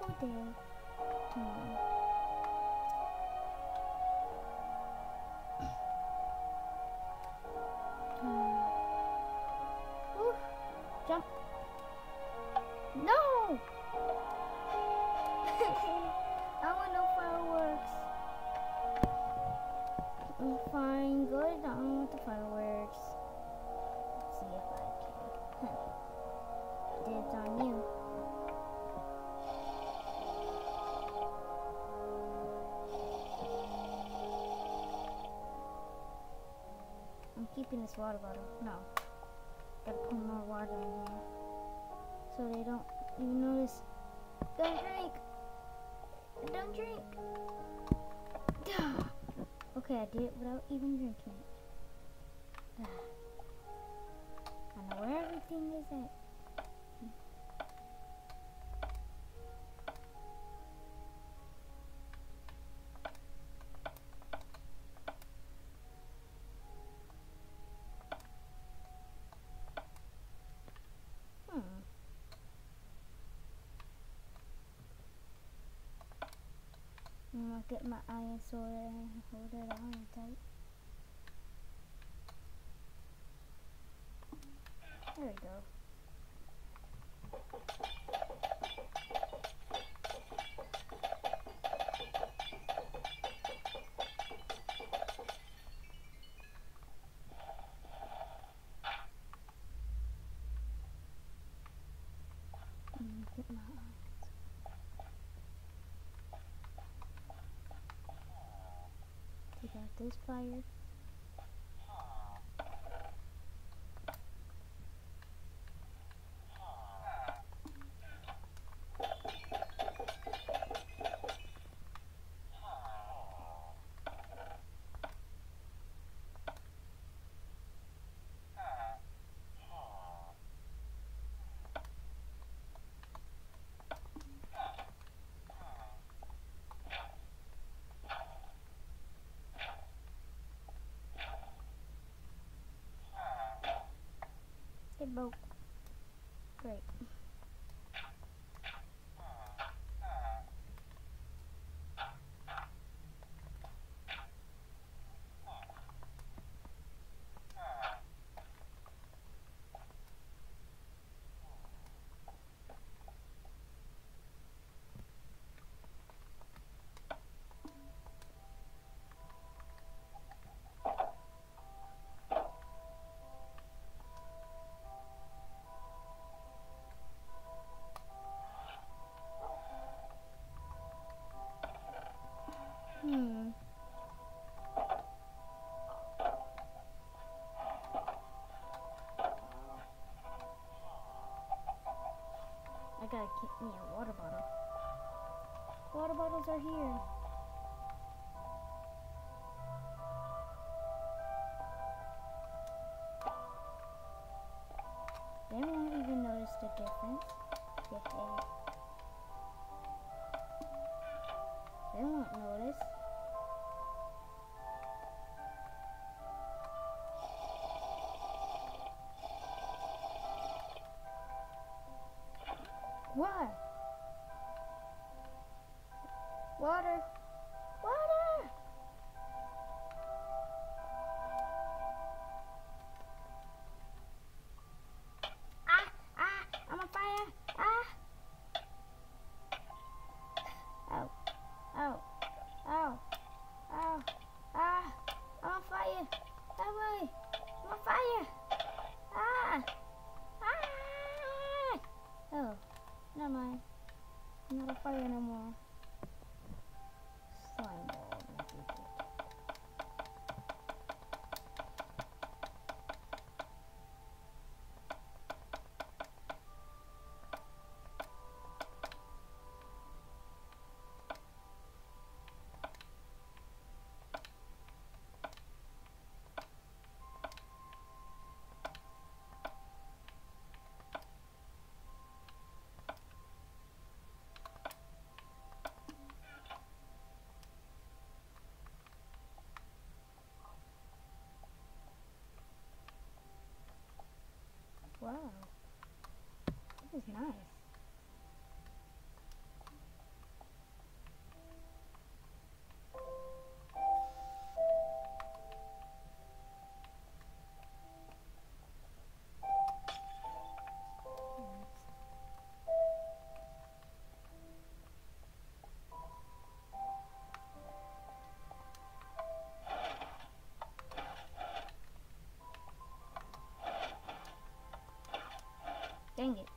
beautiful day tomorrow. get my iron sword and hold it on tight. There we go. this fire. boat. Great. the difference with a they won't notice. Dang it.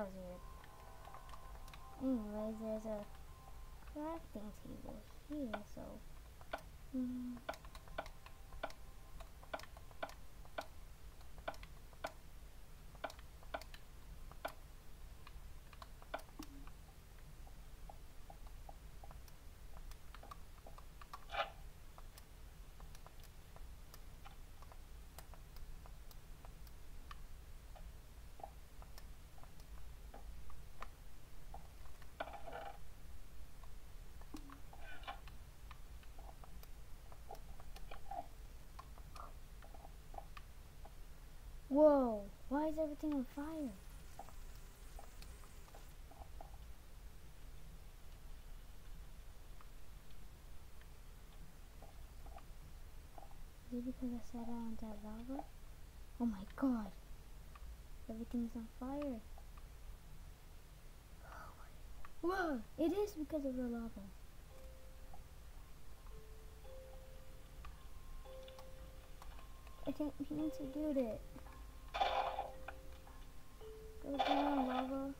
That was weird. Anyways, there's a crafting table here, so. Mm, Whoa! Why is fire? Is it because I sat out on that lava? Oh my god! Everything's on fire. Whoa! It is because of the lava. I didn't mean to do that. Lava.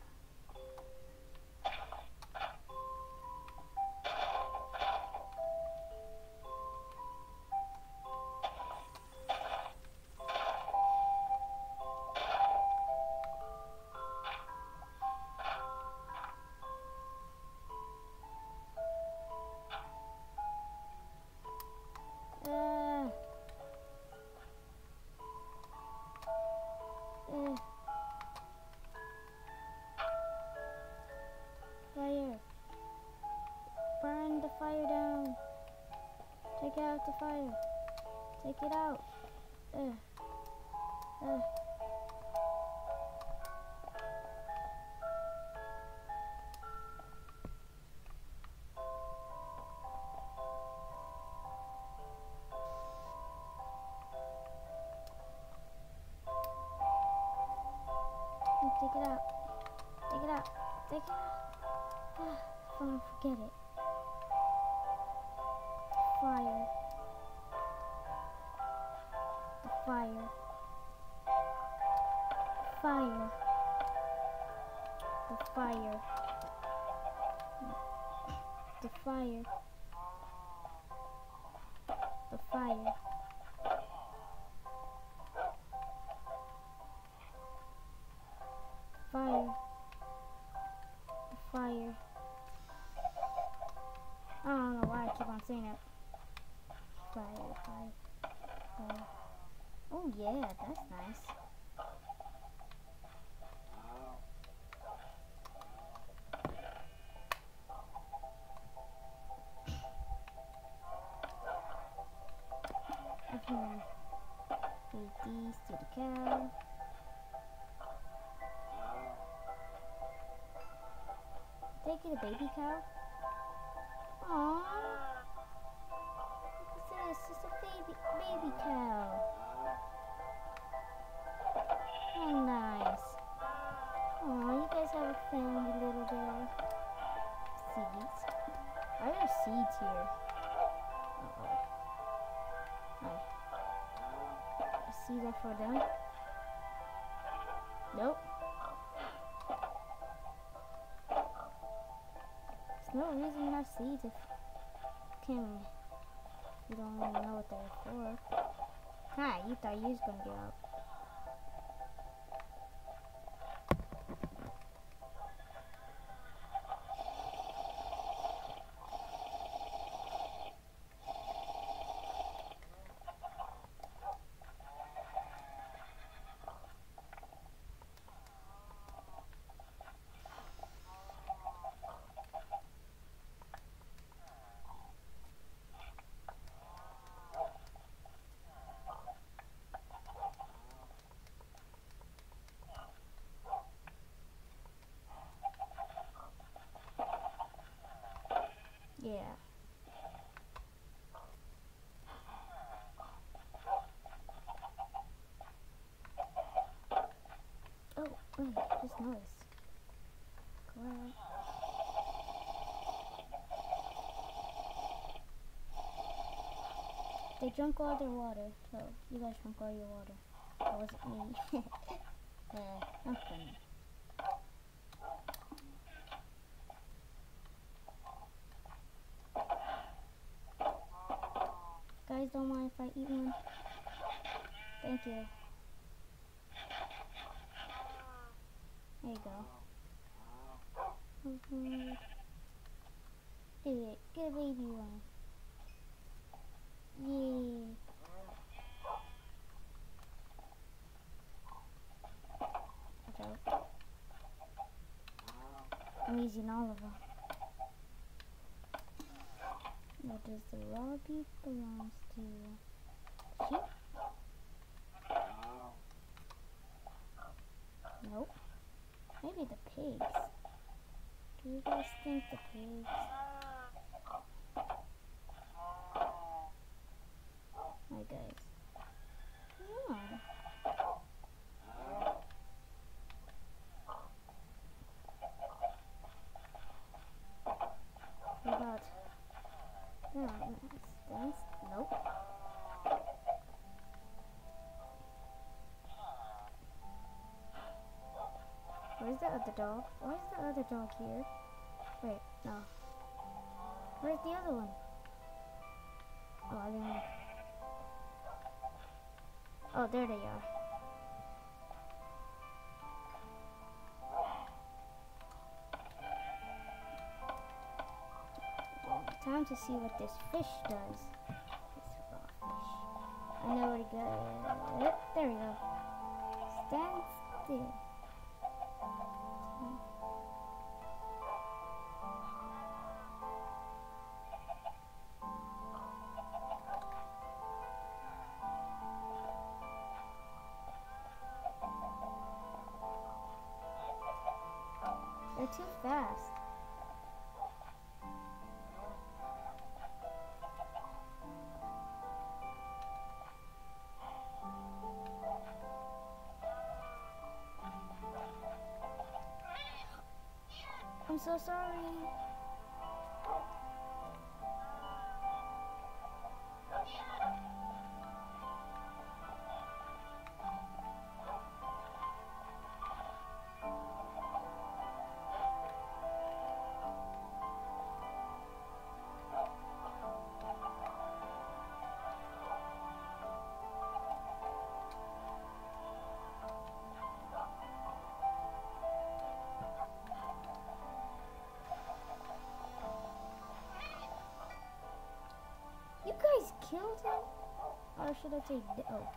The cow. Take it a baby cow. Aww. Look at this. It's a baby baby cow. Oh, nice. Aw, you guys have a family little girl. Seeds. Are there seeds here? Seeds are for them? Nope. There's no reason to have seeds if can you don't even know what they're for. Hi, you thought you was gonna get out. Noticed. They drank all their water, so you guys drank all your water. That wasn't me. uh, not funny. Guys, don't mind if I eat one. Thank you go. Mhm. Do it. Get a baby one. Yay. Okay. I'm using all of them. What does the raw beef belongs to? Sheep? Nope. Maybe the pigs. Do you guys think the pigs? Other dog? Why is the other dog here? Wait, no. Where's the other one? Oh, I didn't. Oh, there they are. Time to see what this fish does. This raw fish. I know it goes. Yep, there we go. Stand still. Too fast. I'm so sorry. Or should I say, oh.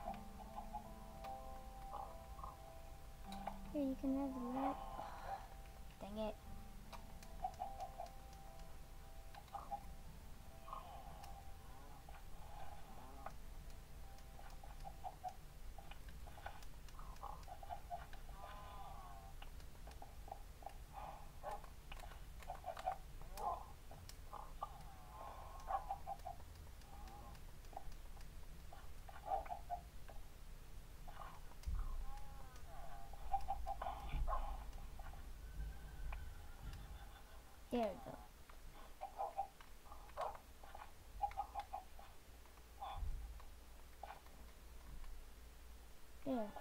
Here, you can have the rat. Dang it. There we go. There.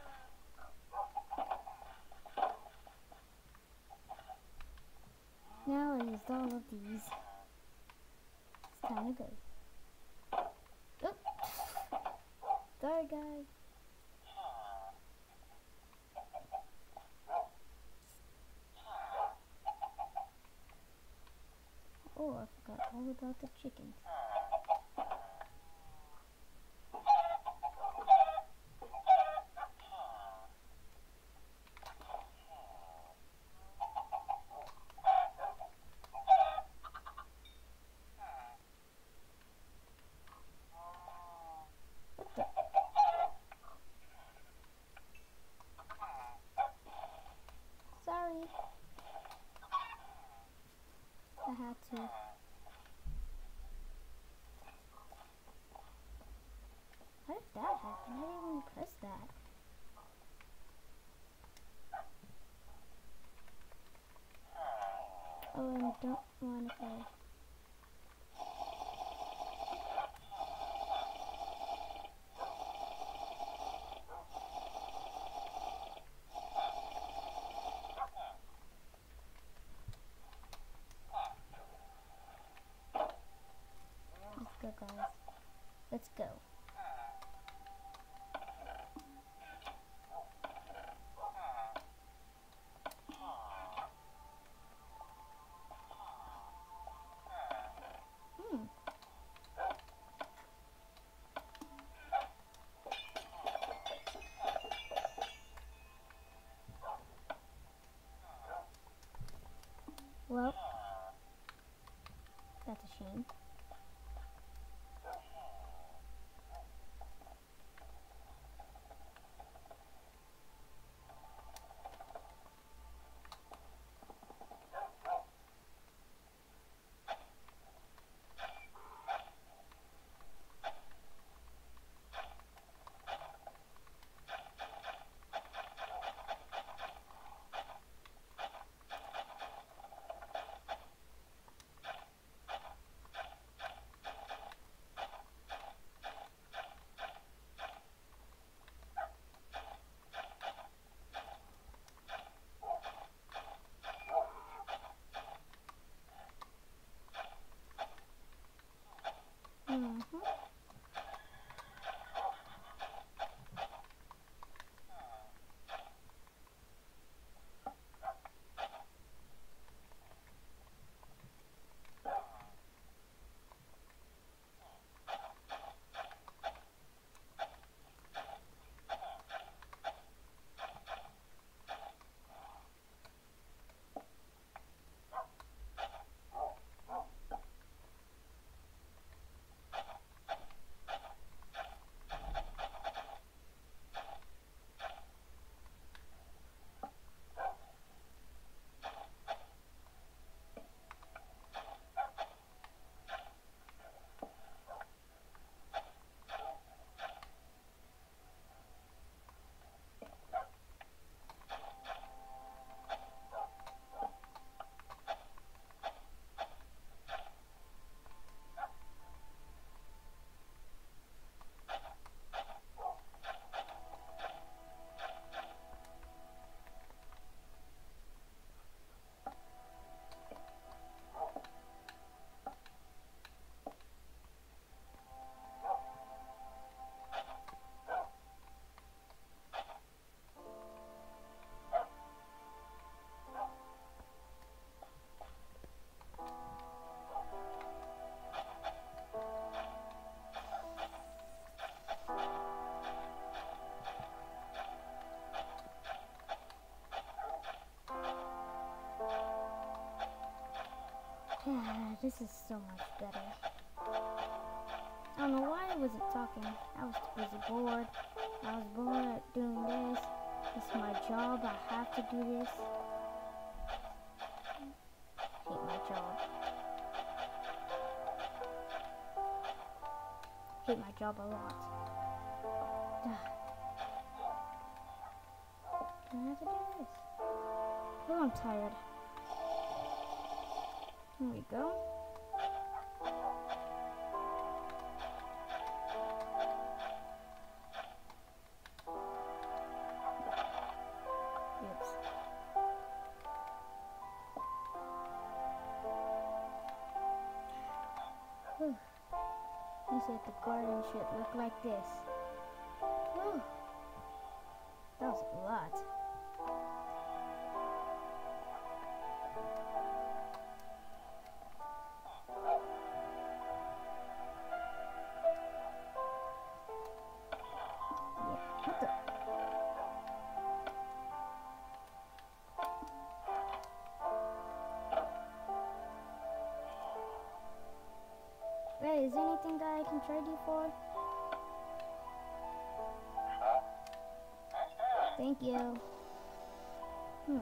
Now I used all of these. It's time to go. Oop. Sorry, guys. Oh, I forgot all about the chickens. What the? Sorry. I had to. that happen? I didn't even press that. Oh, and don't want to play. Let's go, guys. Let's go. This is so much better. I don't know why I wasn't talking. I was busy bored. I was bored at doing this. It's my job. I have to do this. Hate my job. Hate my job a lot. I have to do this. Oh, I'm tired. Here we go. The garden should look like this. Whew. That was a lot. much? Thank you. Hmm.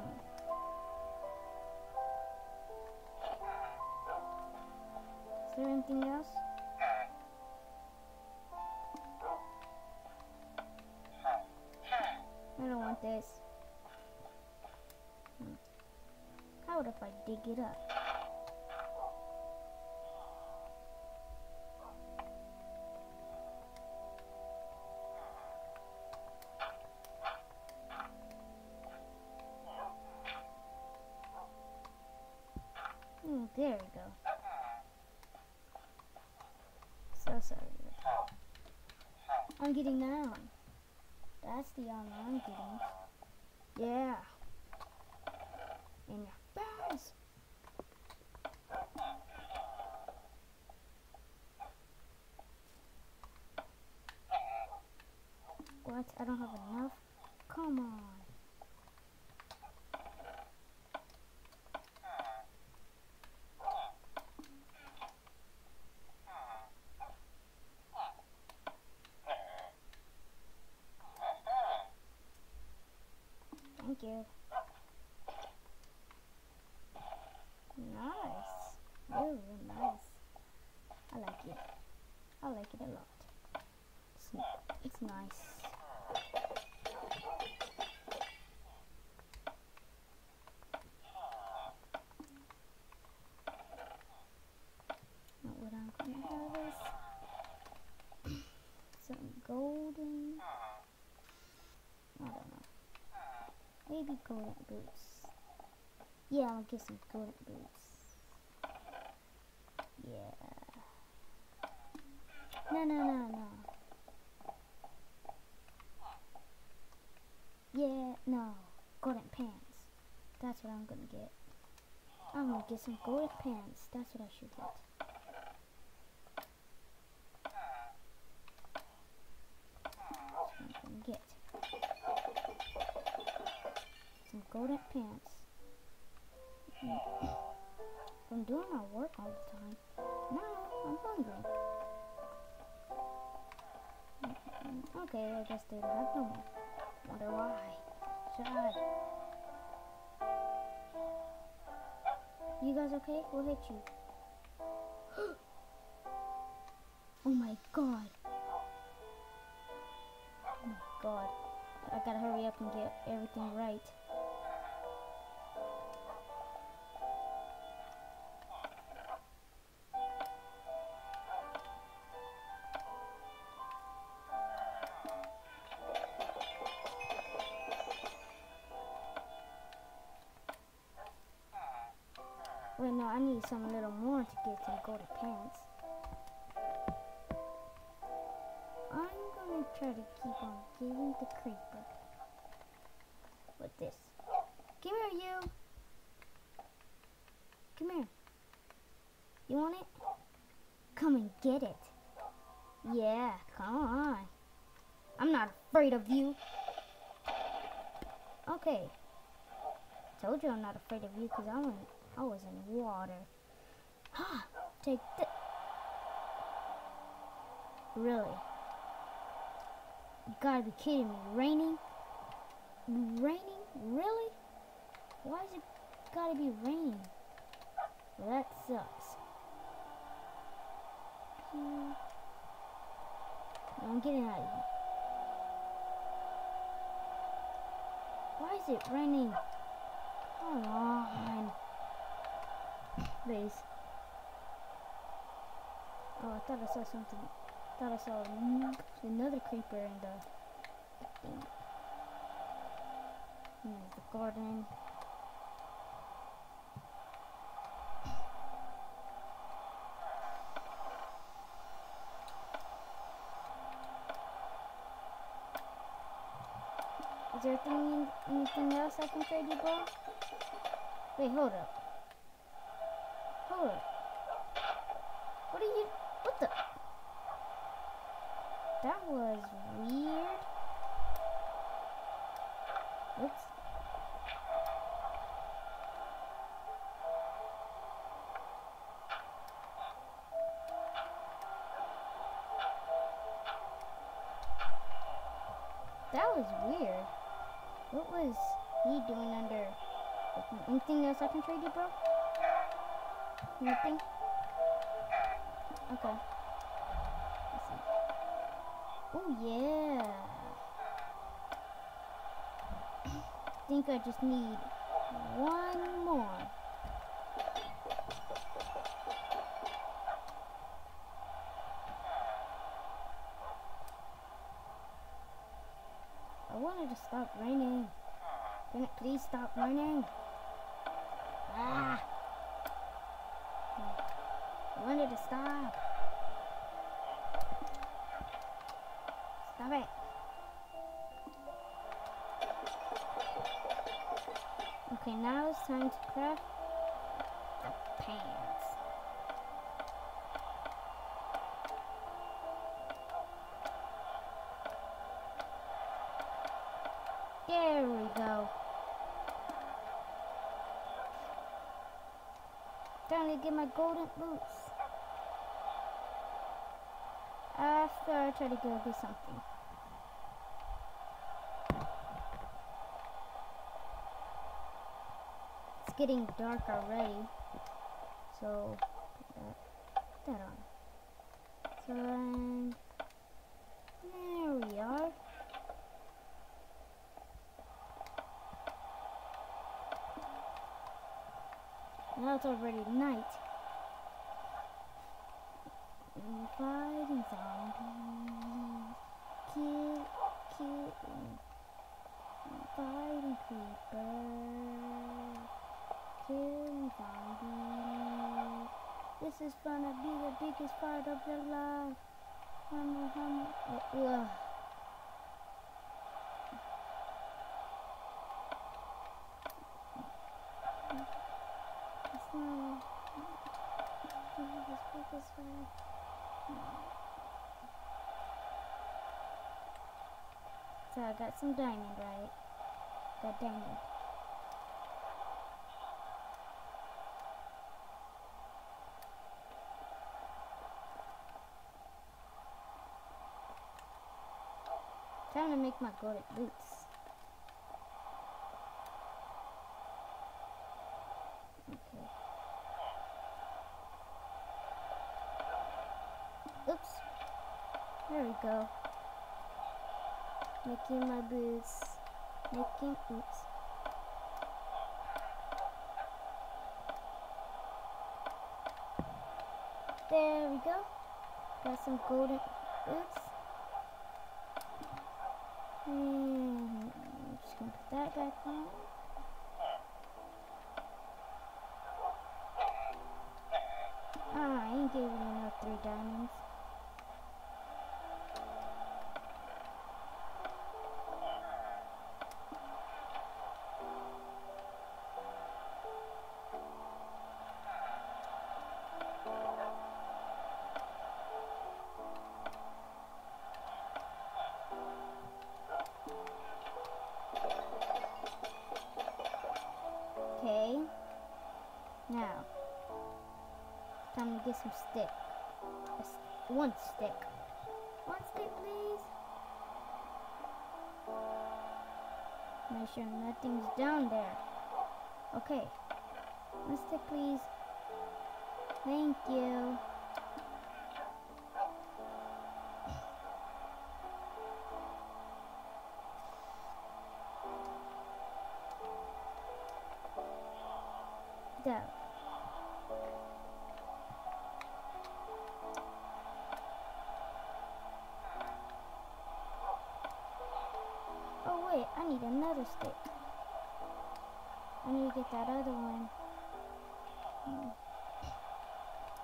Is there anything else? I don't want this. Hmm. How would if I dig it up? That's the armor I'm getting. Yeah. In your face. What? I don't have enough? Come on. Thank you. Nice. Ooh, nice. I like it. I like it a lot. It's, it's nice. Not what I'm gonna have is some golden. I don't know. Maybe golden boots. Yeah, I'll get some golden boots. Yeah. No, no, no, no. Yeah, no. Golden pants. That's what I'm gonna get. I'm gonna get some gold pants. That's what I should get. Get. Some golden pants. I'm doing my work all the time. Now I'm hungry. Okay, I guess they don't have no more. Wonder why. Shad. You guys okay? We'll hit you. oh my god. Oh my god. I gotta hurry up and get everything right. Some little more to get some golden pants. I'm gonna try to keep on getting the creeper. With this. Come here, you! Come here. You want it? Come and get it. Yeah, come on. I'm not afraid of you. Okay. Told you I'm not afraid of you because I was in water. Ha! Take this. Really? You gotta be kidding me. Raining? Raining? Really? Why is it gotta be raining? Well, that sucks. Hmm. I'm getting out of here. Why is it raining? Come on. Please. Oh, I thought I saw something. I thought I saw another creeper in the. Here's the garden. Is there anything, anything else I can trade you, bro? Wait, hold up. Hold up. What are you? What the? That was weird. Oops. That was weird. What was he doing under? Anything else I can trade you, bro? Nothing? Okay. Oh yeah. I think I just need one more. I wanted to stop raining. Can it please stop raining? Ah! I wanted to stop. Okay, now it's time to craft the pants. There we go. Time to get my golden boots. After I try to go do something. Getting dark already. So, put that, put that on. So, um, there we are. Now it's already night. Fighting zombies. Kill, kill, fighting creepers. This is gonna be the biggest part of your life. Hammer, hammer. Uh, fight. So I got some diamond, right? Got diamond. My golden boots. Okay. Oops. There we go. Making my boots. Making oops. There we go. Got some golden boots. I'm just gonna put that back on. Ah, I ain't giving you no three diamonds. Stick. One stick. One stick, please. Make sure nothing's down there. Okay. One stick, please. Thank you. I need to get that other one. Hmm.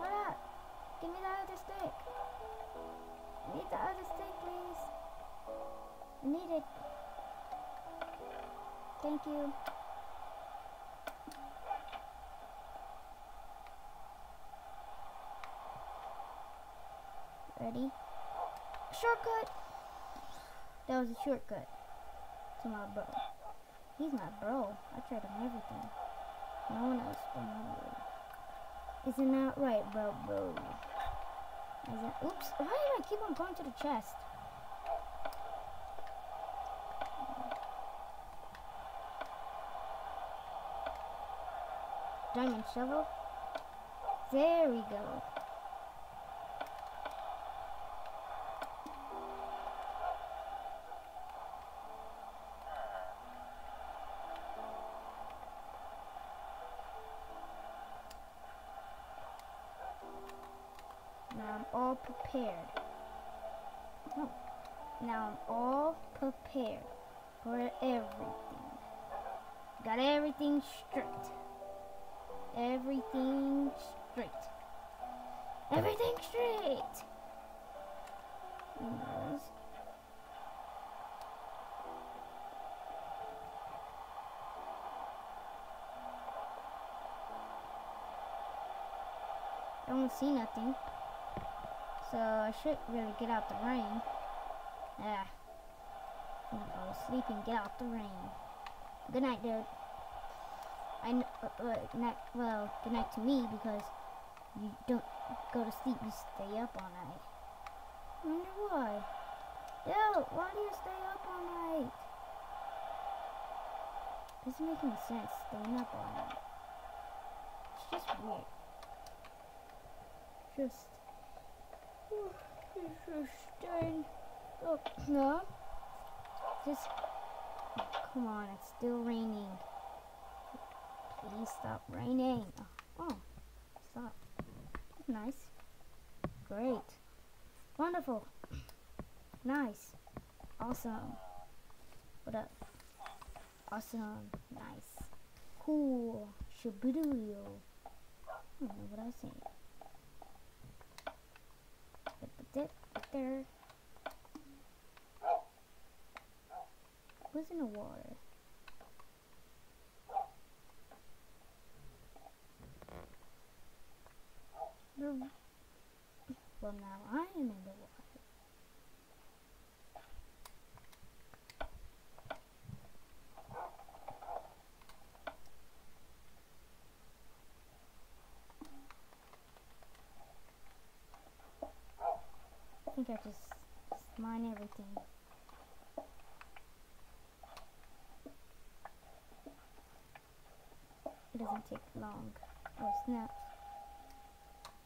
Up! Give me the other stick. I need the other stick, please. I need it. Thank you. Ready? Shortcut! That was a shortcut to my bro. He's my bro. I tried him everything. No one else but my bro. Isn't that right, bro, bro? Isn't, oops, why did I keep on going to the chest? Diamond shovel. There we go. Now I'm all prepared. No. Now I'm all prepared. for everything. Got everything straight. Everything straight. Everything straight. Yes. I don't see nothing. So I should really get out the rain. Yeah. I'm gonna go sleep and get out the rain. Good night, dude. I uh, uh, well, good night to me because you don't go to sleep, you stay up all night. I wonder why. Yo, why do you stay up all night? Doesn't make any sense staying up all night. It's just weird. Just, just staying up. No, just come on. It's still raining. Please stop raining. Oh, stop. Nice. Great. Wonderful. Nice. Awesome. What up? Awesome. Nice. Cool. Shabuduyo. I don't know what I was saying. The dip right there. Who's in the water? The- Well, now I am in the water. I think I just mine everything. It doesn't take long. Oh, snaps.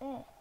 Eh.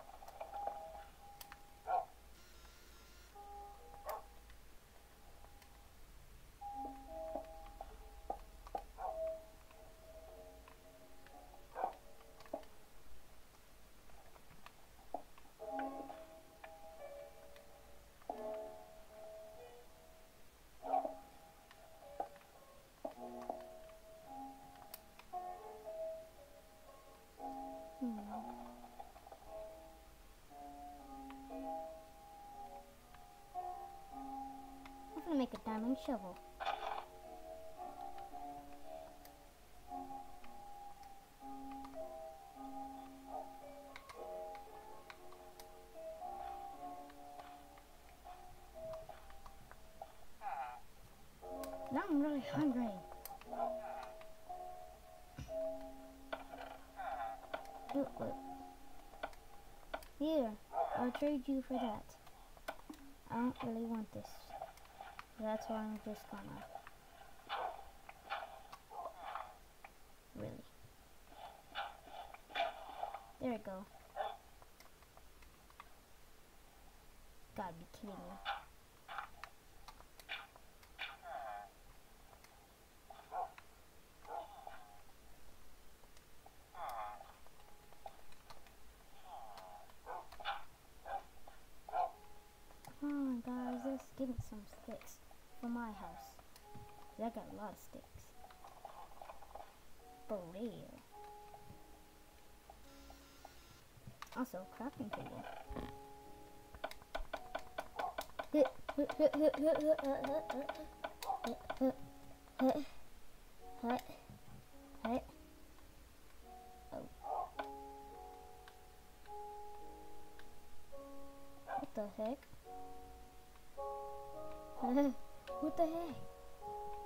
Hungry. Here, I'll trade you for that. I don't really want this. That's why I'm just gonna. Really. There we go. Gotta be kidding me. Come on, guys, let's give me some sticks for my house. 'Cause I got a lot of sticks. For real. Also, crafting table. What the heck? what the heck?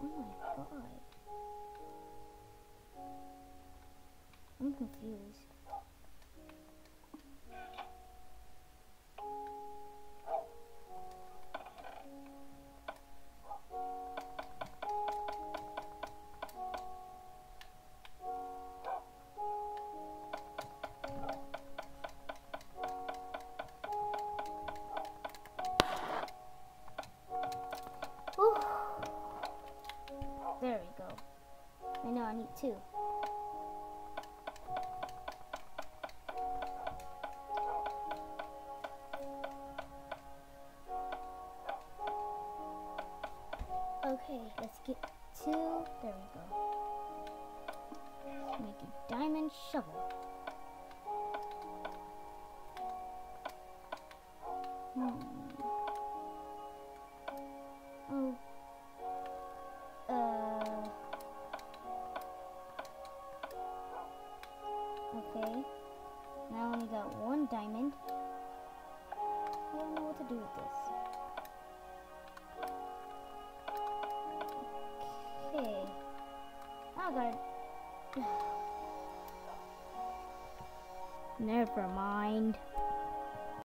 Oh my god. I'm confused. Never mind.